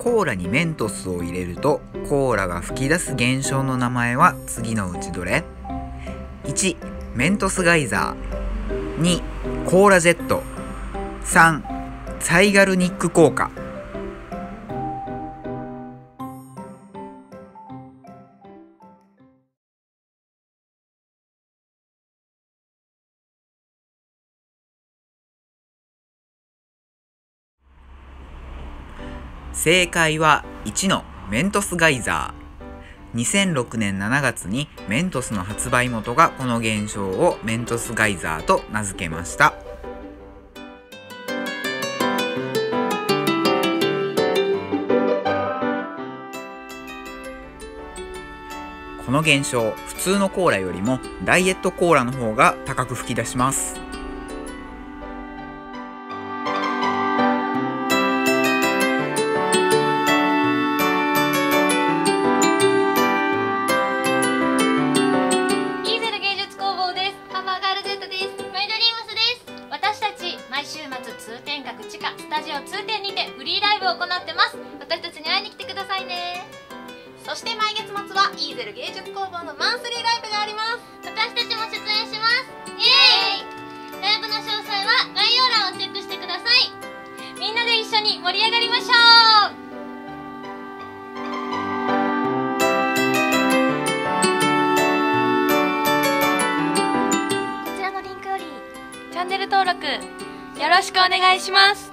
コーラにメントスを入れるとコーラが噴き出す現象の名前は次のうちどれ ?1 メントスガイザー。2コーラジェット。3サイガルニック効果。正解は1のメントスガイザー。2006年7月にメントスの発売元がこの現象をメントスガイザーと名付けました。この現象普通のコーラよりもダイエットコーラの方が高く噴き出します。地下スタジオ通天にてフリーライブを行ってます。私たちに会いに来てくださいね。そして毎月末はイーゼル芸術工房のマンスリーライブがあります。私たちも出演します。イエーイ。ライブの詳細は概要欄をチェックしてください。みんなで一緒に盛り上がりましょう。こちらのリンクよりチャンネル登録よろしくお願いします